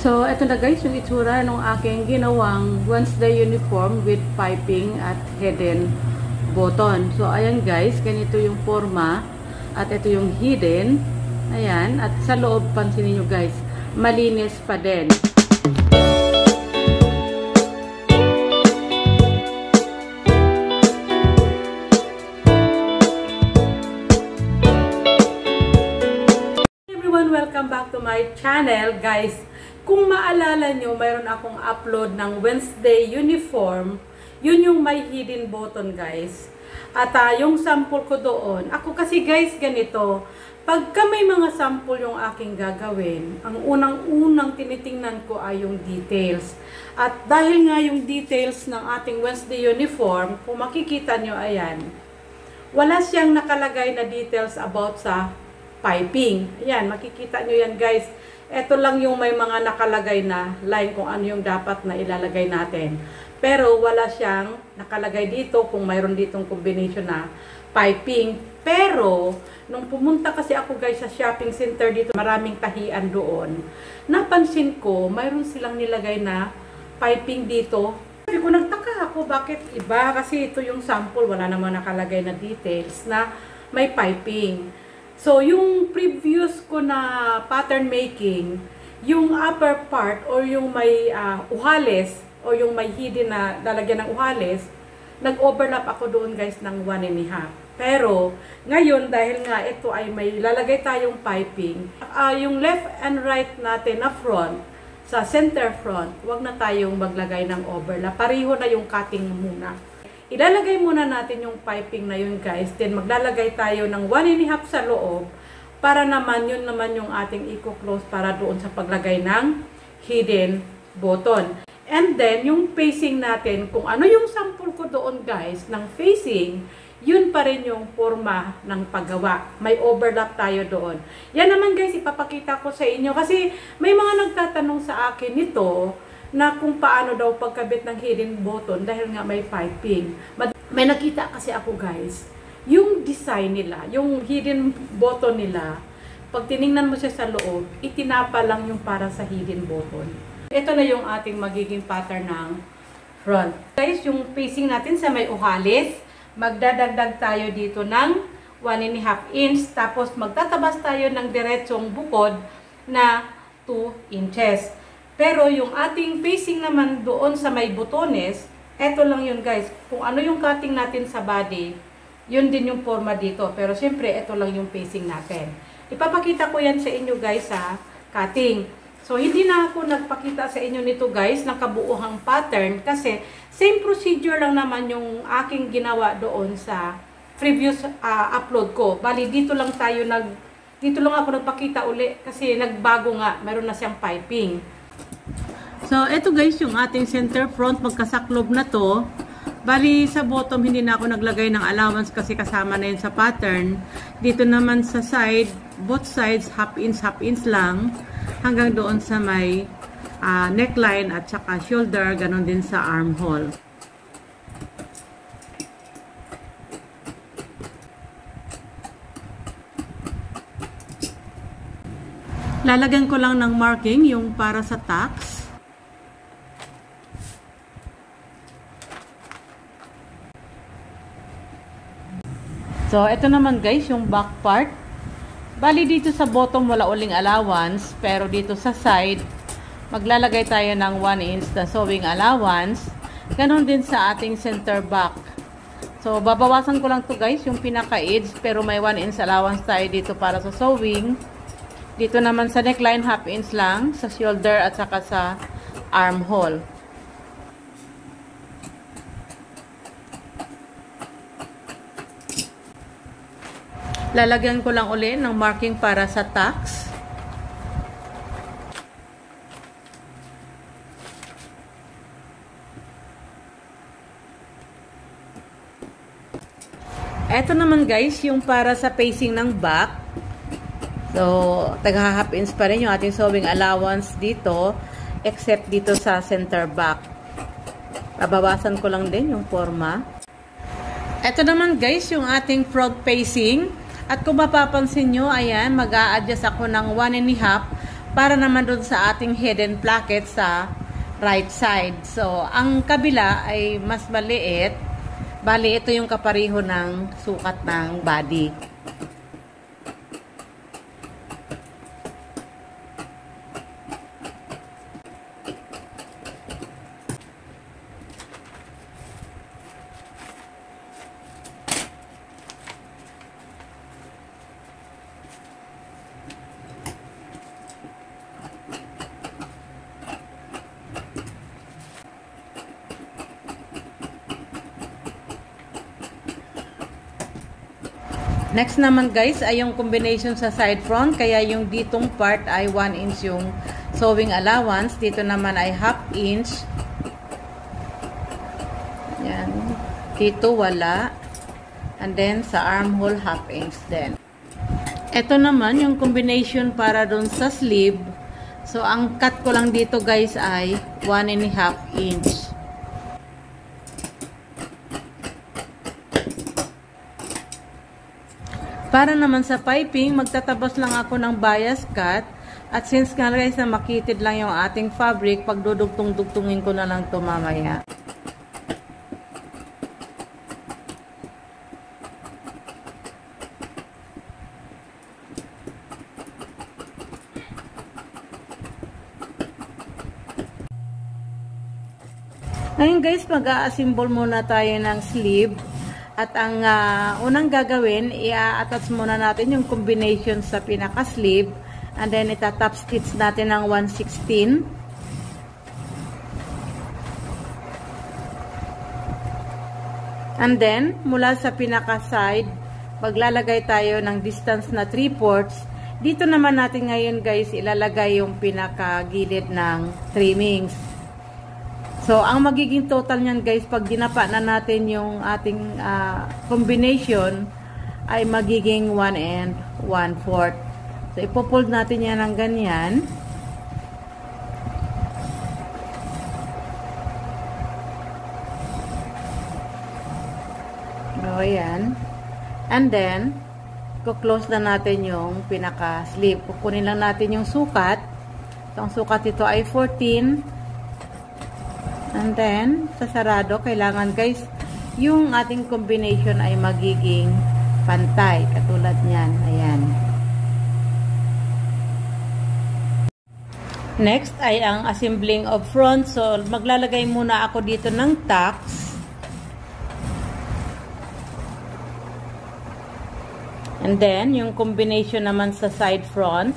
So, ito na guys, yung itsura ng aking ginawang Wednesday uniform with piping at hidden button. So, ayan guys, ganito yung forma. At ito yung hidden. Ayan. At sa loob, pansinin nyo guys, malinis pa din. everyone, welcome back to my channel. Guys, kung maalala nyo, mayroon akong upload ng Wednesday uniform. Yun yung may hidden button, guys. At uh, yung sample ko doon, ako kasi guys, ganito, pagka may mga sample yung aking gagawin, ang unang-unang tinitingnan ko ay yung details. At dahil nga yung details ng ating Wednesday uniform, kung makikita nyo, ayan, wala siyang nakalagay na details about sa piping. Ayan, makikita nyo yan guys ito lang yung may mga nakalagay na line kung ano yung dapat na ilalagay natin. Pero wala siyang nakalagay dito kung mayroon ditong combination na piping. Pero, nung pumunta kasi ako guys sa shopping center dito, maraming tahian doon, napansin ko, mayroon silang nilagay na piping dito. Sabi ko, nagtaka ako, bakit iba? Kasi ito yung sample, wala namang nakalagay na details na may piping. So, yung previous ko na pattern making, yung upper part or yung may uh, uhales o yung may hidden na lalagyan ng uhales, nag-overlap ako doon guys ng 1 and a half. Pero, ngayon, dahil nga ito ay may lalagay tayong piping, uh, yung left and right natin na front, sa center front, wag na tayong maglagay ng overlap. Pareho na yung cutting muna. Ilalagay muna natin yung piping na yun guys. Then maglalagay tayo ng 1 and a half sa loob para naman yun naman yung ating i-close para doon sa paglagay ng hidden button. And then yung facing natin, kung ano yung sample ko doon guys ng facing, yun pa rin yung forma ng paggawa. May overlap tayo doon. Yan naman guys, ipapakita ko sa inyo kasi may mga nagtatanong sa akin nito na kung paano daw pagkabit ng hidden button dahil nga may piping. May nakita kasi ako guys, yung design nila, yung hidden button nila, pag tiningnan mo siya sa loob, itinapa lang yung para sa hidden button. Ito na yung ating magiging pattern ng front. Guys, yung facing natin sa may uhalis, magdadagdag tayo dito ng 1 and a half inch, tapos magtatabas tayo ng diretsong bukod na 2 inches. Pero yung ating facing naman doon sa may butones, eto lang yun guys. Kung ano yung cutting natin sa body, yun din yung forma dito. Pero syempre, ito lang yung facing natin. Ipapakita ko yan sa inyo guys sa cutting. So, hindi na ako nagpakita sa inyo nito guys ng kabuuhang pattern kasi same procedure lang naman yung aking ginawa doon sa previous uh, upload ko. Bali, dito lang tayo nag, dito lang ako nagpakita uli kasi nagbago nga, meron na siyang piping. So, ito guys, yung ating center front, magkasaklob na to. Bali, sa bottom, hindi na ako naglagay ng allowance kasi kasama na yun sa pattern. Dito naman sa side, both sides, half inch, half inch lang. Hanggang doon sa may uh, neckline at saka shoulder, ganon din sa armhole. Lalagyan ko lang ng marking yung para sa tax. So, ito naman guys, yung back part. Bali dito sa bottom wala uling allowance, pero dito sa side, maglalagay tayo ng 1 inch na sewing allowance. Ganon din sa ating center back. So, babawasan ko lang to guys, yung pinaka-edge, pero may 1 inch allowance tayo dito para sa sewing. Dito naman sa neckline, half inch lang, sa shoulder at saka sa armhole. Lalagyan ko lang uli ng marking para sa tax. Ito naman guys, yung para sa facing ng back. So, taga half inch pa rin yung ating sewing allowance dito, except dito sa center back. Babawasan ko lang din yung forma. Ito naman guys, yung ating front facing. At kung mapapansin nyo, ayan, mag-a-adjust ako ng 1 and a half para naman dun sa ating hidden placket sa right side. So, ang kabila ay mas maliit. Bali, ito yung kapariho ng sukat ng body. Next naman guys ay yung combination sa side front. Kaya yung ditong part ay 1 inch yung sewing allowance. Dito naman ay half inch. Yan. Dito wala. And then sa armhole half inch din. Ito naman yung combination para dun sa sleeve. So ang cut ko lang dito guys ay 1 and a half inch. Para naman sa piping, magtatabas lang ako ng bias cut. At since nga guys na makitid lang yung ating fabric, pagdudugtong-dugtungin ko na lang ito mamaya. Ngayon guys, mag-a-assemble muna tayo ng sleeve. At ang uh, unang gagawin, i-attach muna natin yung combination sa pinaka-sleeve. And then, itatop stitch natin ng 116. And then, mula sa pinaka-side, maglalagay tayo ng distance na 3 fourths. Dito naman natin ngayon guys, ilalagay yung pinaka-gilid ng trimmings. So, ang magiging total niyan guys, pag dinapa na natin yung ating uh, combination, ay magiging 1 and 1 fourth. So, ipopold natin yan ng ganyan. So, ayan. And then, ko-close na natin yung pinaka-sleeve. Kukunin lang natin yung sukat. So, ang sukat ito ay 14 And then, sa sarado, kailangan guys, yung ating combination ay magiging pantay. Katulad niyan. Ayan. Next ay ang assembling of front. So, maglalagay muna ako dito ng tacks. And then, yung combination naman sa side front.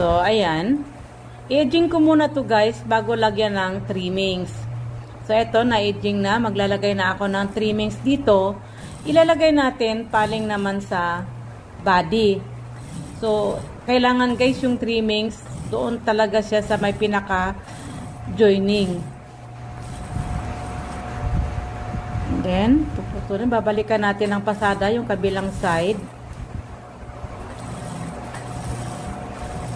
So, ayan. I-edging ko muna to guys bago lagyan ng trimmings. So, ito na-edging na. Maglalagay na ako ng trimmings dito. Ilalagay natin paling naman sa body. So, kailangan guys yung trimmings doon talaga siya sa may pinaka joining. And then, puputulin. Babalikan natin ang pasada yung kabilang side.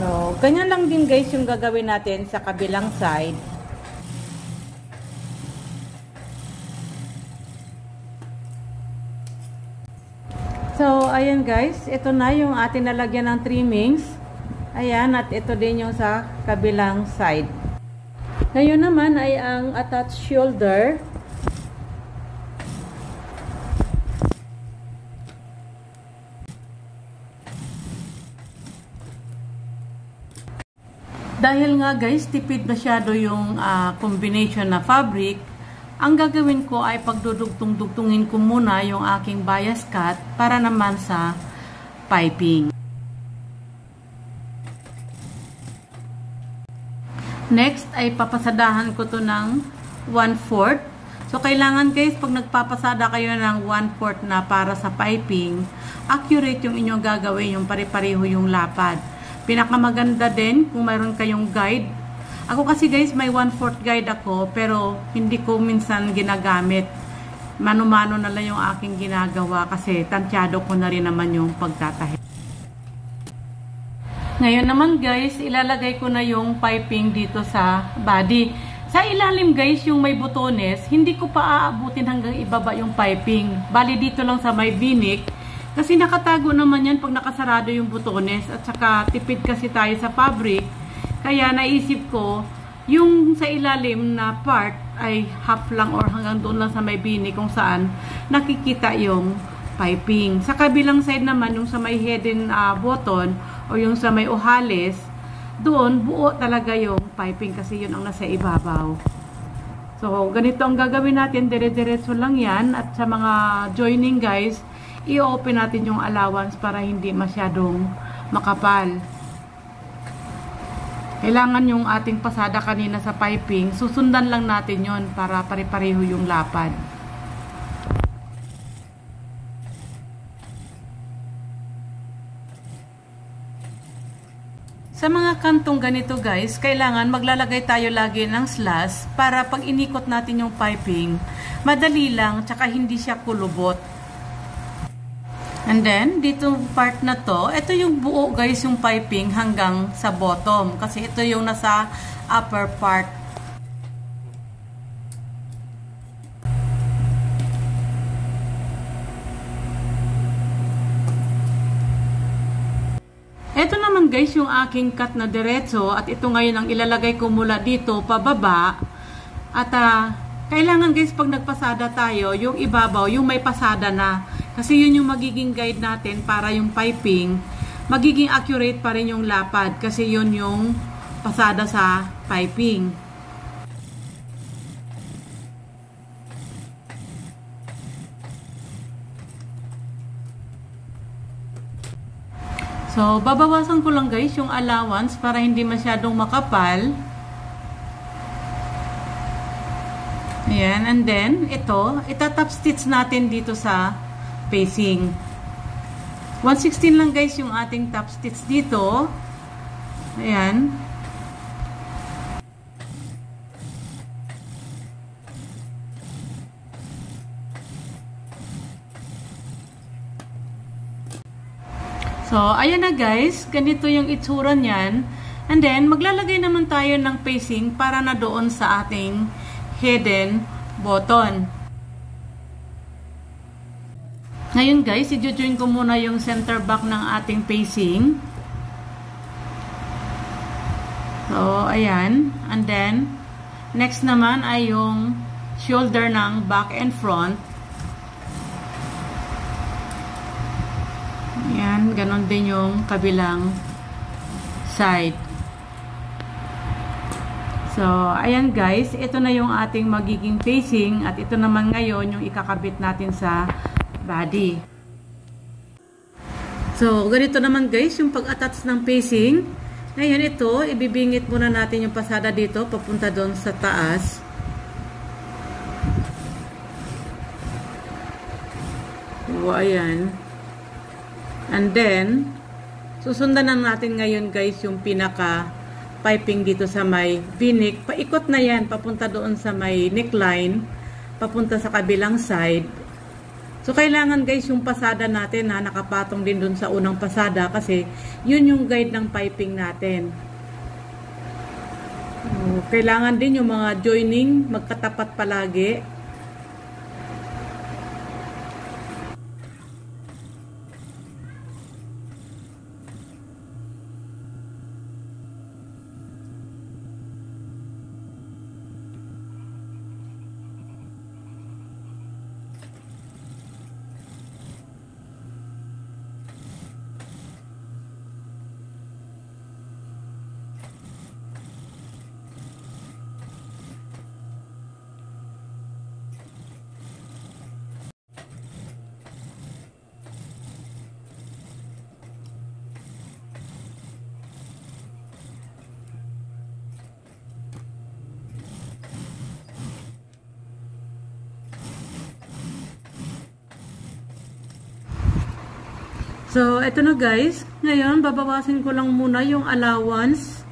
So, ganyan lang din guys yung gagawin natin sa kabilang side. So, ayan guys, ito na yung ating nalagyan ng trimmings. Ayan, at ito din yung sa kabilang side. Ngayon naman ay ang attached shoulder. Dahil nga guys, tipid masyado yung uh, combination na fabric, ang gagawin ko ay pagdudugtong-dugtungin ko muna yung aking bias cut para naman sa piping. Next ay papasadahan ko to ng 1/4. So kailangan guys pag nagpapasada kayo ng 1/4 na para sa piping, accurate yung inyong gagawin, yung pare-pareho yung lapad. Pinakamaganda din kung mayroon kayong guide. Ako kasi guys, may 1/4 guide ako, pero hindi ko minsan ginagamit. Mano-mano na lang yung aking ginagawa kasi tansyado ko na rin naman yung pagtatahi. Ngayon naman guys, ilalagay ko na yung piping dito sa body. Sa ilalim guys, yung may butones, hindi ko pa aabutin hanggang ibaba yung piping. Bali dito lang sa may vinik. Kasi nakatago naman yan pag nakasarado yung butones. At saka tipid kasi tayo sa fabric. Kaya naisip ko, yung sa ilalim na part ay half lang or hanggang doon lang sa may bini kung saan nakikita yung piping. Sa kabilang side naman, yung sa may hidden uh, button o yung sa may uhales, doon buo talaga yung piping kasi yun ang nasa ibabaw. So, ganito ang gagawin natin. Dire-diretso lang yan. At sa mga joining guys, i-open natin yung allowance para hindi masyadong makapal. Kailangan yung ating pasada kanina sa piping, susundan lang natin yon para pare-pareho yung lapad. Sa mga kantong ganito guys, kailangan maglalagay tayo lagi ng slash para pag inikot natin yung piping, madali lang tsaka hindi siya kulubot. And then, dito part na to, ito yung buo guys yung piping hanggang sa bottom. Kasi ito yung nasa upper part Ito naman guys yung aking cut na diretso at ito ngayon ang ilalagay ko mula dito pababa. At uh, kailangan guys pag nagpasada tayo, yung ibabaw, yung may pasada na. Kasi yun yung magiging guide natin para yung piping, magiging accurate pa rin yung lapad. Kasi yun yung pasada sa piping. So, babawasan ko lang guys yung allowance para hindi masyadong makapal. Ayan, and then, ito, itatap stitch natin dito sa facing. 116 lang guys yung ating top stitch dito. Ayan. So, ayan na guys. Ganito yung itsura niyan. And then, maglalagay naman tayo ng pacing para na doon sa ating hidden button. Ngayon guys, i-join ko muna yung center back ng ating pacing. So, ayan. And then, next naman ay yung shoulder ng back and front. Ayan, ganon din yung kabilang side. So, ayan guys, ito na yung ating magiging facing at ito naman ngayon yung ikakabit natin sa body. So, ganito naman guys yung pag-attach ng facing. Ngayon ito, ibibingit muna natin yung pasada dito papunta doon sa taas. So, ayan. And then, susundan na natin ngayon guys yung pinaka piping dito sa may vinik. Paikot na yan, papunta doon sa may neckline, papunta sa kabilang side. So, kailangan guys yung pasada natin na nakapatong din doon sa unang pasada kasi yun yung guide ng piping natin. So, kailangan din yung mga joining magkatapat palagi So, eto na guys. Ngayon, babawasin ko lang muna yung allowance.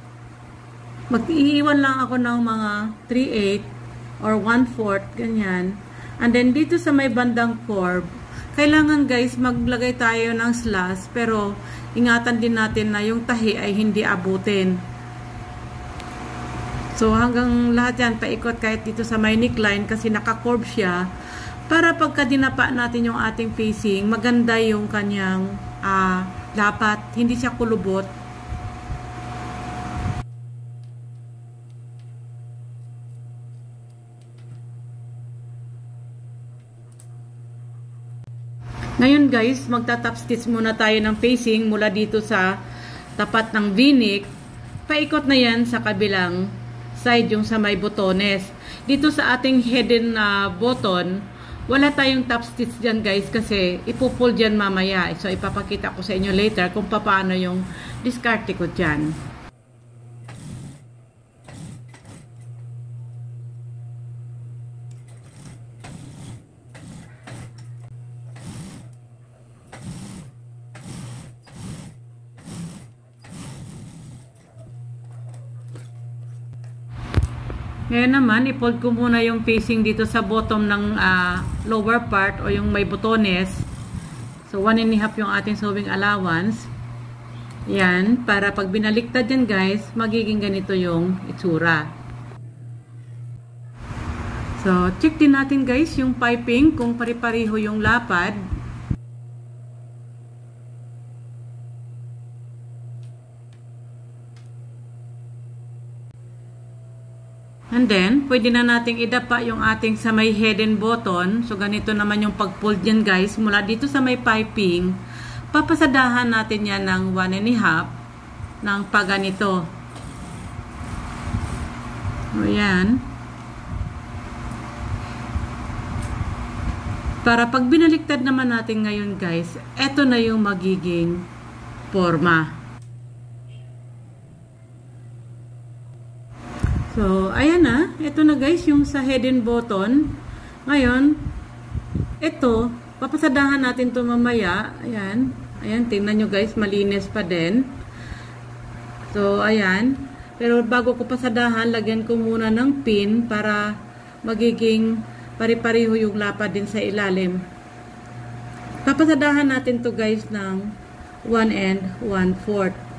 Mag-iiwan lang ako ng mga 3-8 or 1-4, ganyan. And then, dito sa may bandang curve, kailangan guys, maglagay tayo ng slash. Pero, ingatan din natin na yung tahi ay hindi abutin. So hanggang lahat yan, paikot kahit dito sa may neckline kasi naka-curve siya. Para pagka dinapa natin yung ating facing, maganda yung kanyang uh, lapat. Hindi siya kulubot. Ngayon guys, magta-top stitch muna tayo ng facing mula dito sa tapat ng v-neck. Paikot na yan sa kabilang side yung sa may botones. Dito sa ating hidden uh, button, wala tayong top stitch dyan guys kasi ipupul dyan mamaya. So ipapakita ko sa inyo later kung paano yung discarte ko dyan. Ngayon naman, i-fold ko muna yung facing dito sa bottom ng uh, lower part o yung may butones. So, 1 and a half yung ating sewing allowance. Yan, para pag binaliktad yan guys, magiging ganito yung itsura. So, check din natin guys yung piping kung pari-pariho yung lapad. And then, pwede na nating idapa yung ating sa may head and button. So, ganito naman yung pag-fold yan guys. Mula dito sa may piping, papasadahan natin yan ng 1 and a half ng paganito. O yan. Para pag binaliktad naman natin ngayon guys, eto na yung magiging forma. So, ayan na. Ito na guys, yung sa head and button. Ngayon, ito, papasadahan natin to mamaya. Ayan. Ayan, tingnan nyo guys, malinis pa din. So, ayan. Pero bago ko pasadahan, lagyan ko muna ng pin para magiging pari-pariho yung lapad din sa ilalim. Papasadahan natin to guys ng 1 and 1 fourth.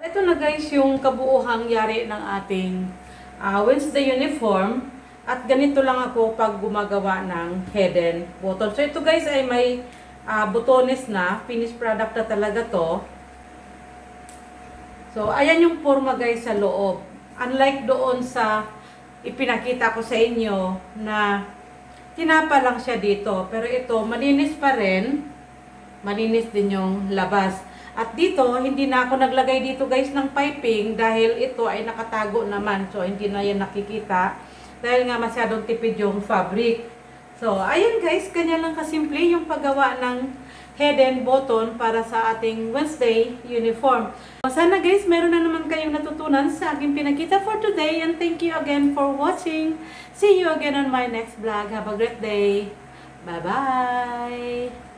Ito na guys yung kabuuhang yari ng ating uh, Wednesday uniform. At ganito lang ako pag gumagawa ng head button. So ito guys ay may uh, butones na. Finished product na talaga to. So ayan yung forma guys sa loob. Unlike doon sa ipinakita ko sa inyo na tinapa lang siya dito. Pero ito malinis pa rin. Malinis din yung labas. At dito, hindi na ako naglagay dito guys ng piping dahil ito ay nakatago naman. So, hindi na yan nakikita. Dahil nga masyadong tipid yung fabric. So, ayun guys, kanya lang kasimple yung paggawa ng head and button para sa ating Wednesday uniform. Sana guys, meron na naman kayong natutunan sa aking pinakita for today. And thank you again for watching. See you again on my next vlog. Have a great day. Bye-bye!